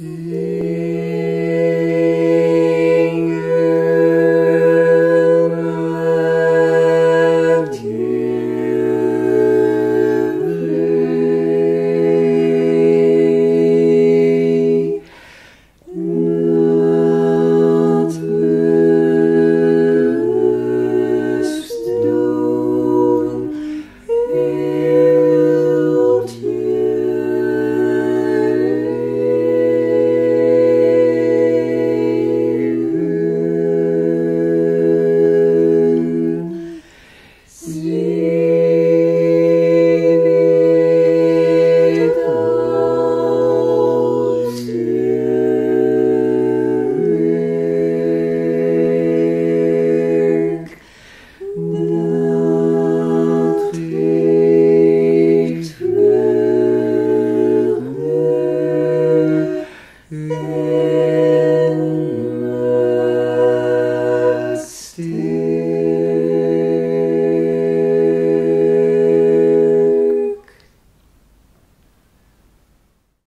He